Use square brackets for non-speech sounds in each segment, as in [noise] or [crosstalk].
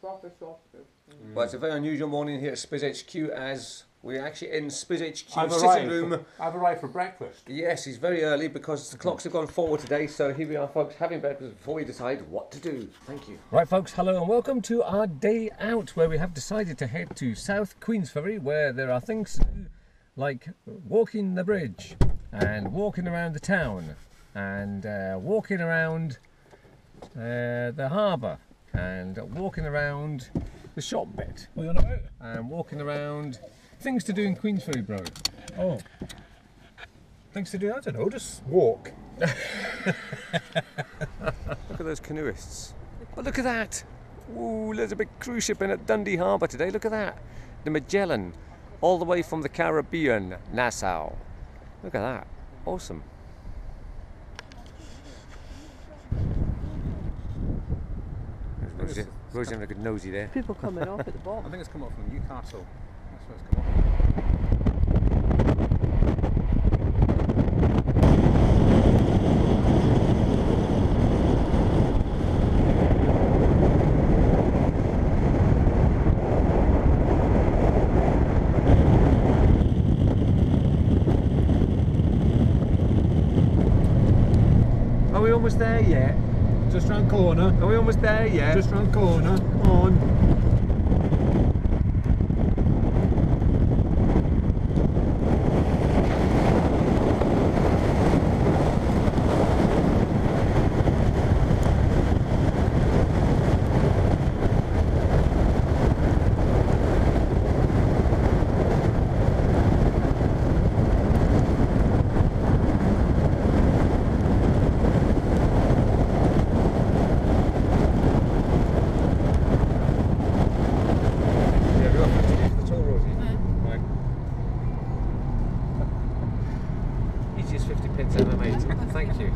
proper sausage. Well, it's a very unusual morning here at SPiS HQ as we're actually in SPiS HQ I've sitting arrived. room. For, I've arrived for breakfast. Yes, it's very early because the clocks have gone forward today, so here we are, folks, having breakfast before we decide what to do. Thank you. Right, folks, hello and welcome to our day out where we have decided to head to South Queensferry where there are things to do like walking the bridge and walking around the town and uh, walking around uh, the harbour and walking around the shop bit What are you on about? and um, walking around things to do in Queensferry, bro. Oh. Things to do, I don't know, just walk. Look at those canoeists. Oh, look at that. Ooh, there's a big cruise ship in at Dundee Harbour today. Look at that. The Magellan, all the way from the Caribbean, Nassau. Look at that. Awesome. There's Rosie, Rosie having a good nosy there. People coming off at the [laughs] bottom. I think it's come up from Newcastle. That's where it's come up. Are we almost there yet? Just round corner. Are we almost there yet? Just round corner. Come on. 50p. [laughs] Thank you.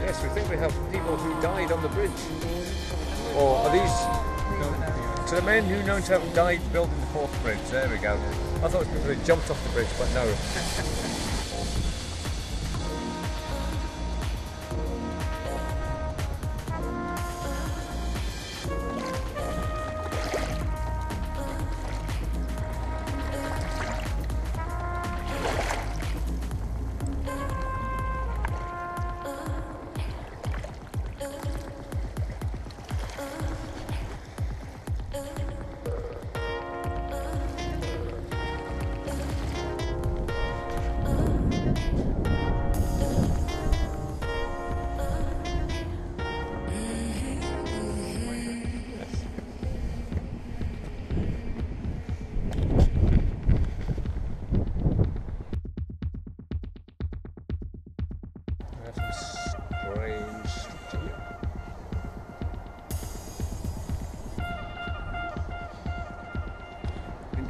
Yes, we think we have people who died on the bridge. Or are these to the men who known to have died building the Forth bridge? There we go. I thought it was people who jumped off the bridge, but no. [laughs]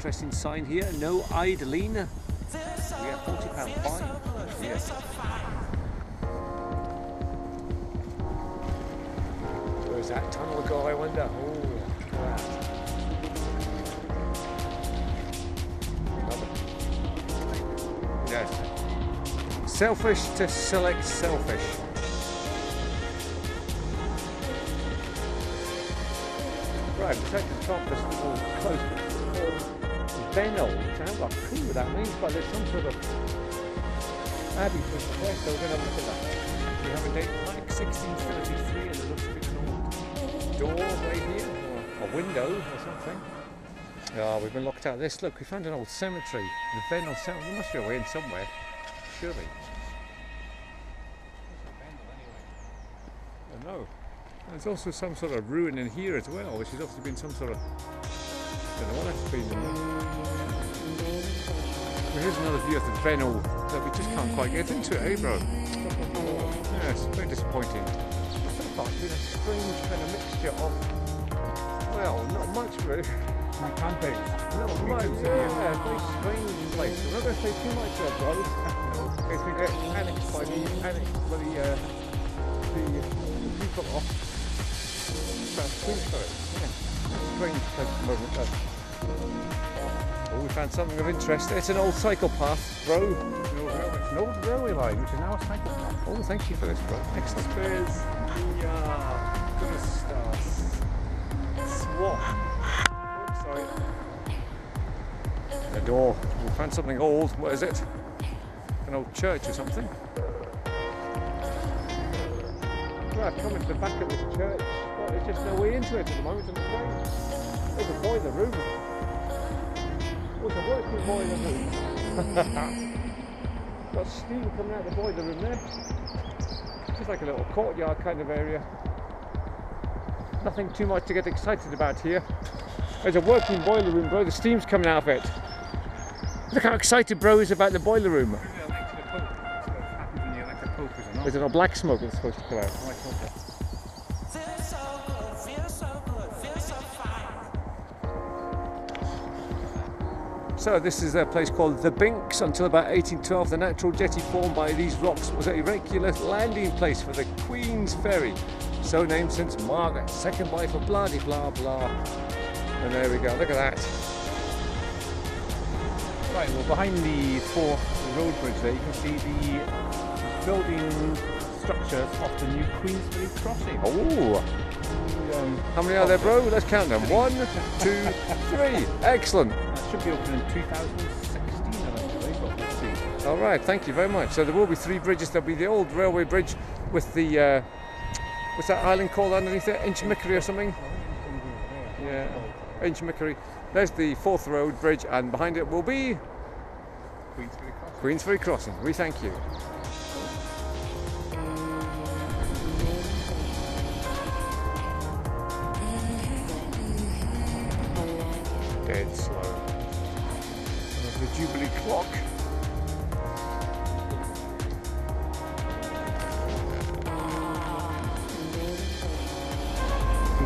Interesting sign here, no idling. We forty pound fine. Yes. Where's that tunnel go? I wonder. Oh. Yes. Selfish to select selfish. Right, we're taking the top this little close Vennel, which I haven't got a clue what that means, but there's some sort of abbey twist there, so we're going to look at that. We have a date like 1633 and it looks be an old doorway here, or a window or something. Oh, we've been locked out of this. Look, we found an old cemetery, the Vennel Cemetery. There must be a way in somewhere, surely. I know. There's also some sort of ruin in here as well, which has obviously been some sort of. I don't know what that's been. Here's another view of the Vennel that we just can't quite get into, eh, bro? Yeah, it's very disappointing. So far, it's been a strange kind of mixture of. Well, not much really. Camping. Not much, yeah, very strange place. I'm not going to say too much there, bro. It's been uh, annexed by the, annexed by the, uh, the off. South Queensferry. Yeah. Strange place at the moment, though. Oh, we found something of interest. It's an old cycle path, bro. It's an old railway line, which is now a cycle path. Oh, thank you for this, bro. Excellent. Spears, yeah, Gunstas, Swap. Oh, sorry. The door. We found something old. What is it? An old church or something? Well, I've come into the back of this church. Well, there's just no way into it at the moment, I'm afraid. There's a boiler room. It's a working boiler room. [laughs] Got steam coming out of the boiler room there. Just like a little courtyard kind of area. Nothing too much to get excited about here. There's a working boiler room, bro. The steam's coming out of it. Look how excited bro is about the boiler room. Maybe I like to the Pope. So happy when you elect the Pope, is it not? There's no black smoke that's supposed to come out. So this is a place called the Binks. Until about 1812, the natural jetty formed by these rocks was a regular landing place for the Queen's Ferry. So named since Margaret, second wife of blah de blah blah. And there we go. Look at that. Right, well, behind the Forth road bridge there, you can see the building structures of the new Queensbury crossing. Oh, Um, how many are there, bro? Let's count them. One, two, three. Excellent. that should be open in 2016, I believe, but let's see. All right, thank you very much. So there will be three bridges. There'll be the old railway bridge with the uh, what's that island called underneath it? Inchmickery or something? Yeah, Inchmickery. There's the Forth road bridge, and behind it will be Queensbury crossing. Queensferry Crossing. We thank you. Dead. There's uh, the Jubilee clock.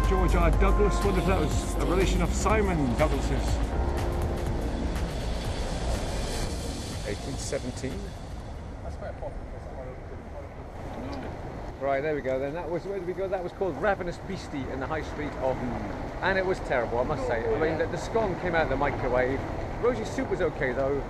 George R. Douglas, wonder if that was a relation of Simon Douglas's. 1817. That's quite a pop. Right, there we go. Then that was where did we go? That was called Ravenous Beastie in the High Street of, and it was terrible, I must say. I mean, the, the scone came out of the microwave. Rosie's soup was okay though.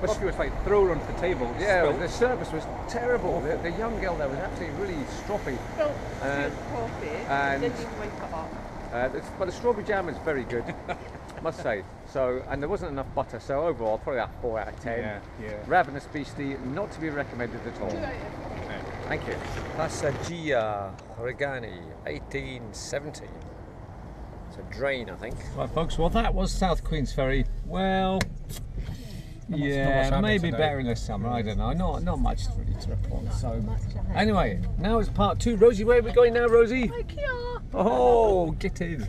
But Coffee was like thrown onto the table. yeah, spilled. the service was terrible. The, the young girl there was absolutely really stroppy. Spilt Uh, coffee, and- didn't even wake up. Uh, the- but the strawberry jam is very good, [laughs] must say. So, and there wasn't enough butter. So overall, probably a four out of ten. Yeah, yeah. Ravenous Beastie, not to be recommended at all. Thank you. Passagium Reginae, 1817. It's a drain, I think. Right, folks. Well, that was South Queensferry. Well, much yeah, happened maybe today. better in the summer. I don't know. Not not much really to report. So, anyway, now it's part two. Rosie, where are we going now, Rosie? IKEA! Oh, get in.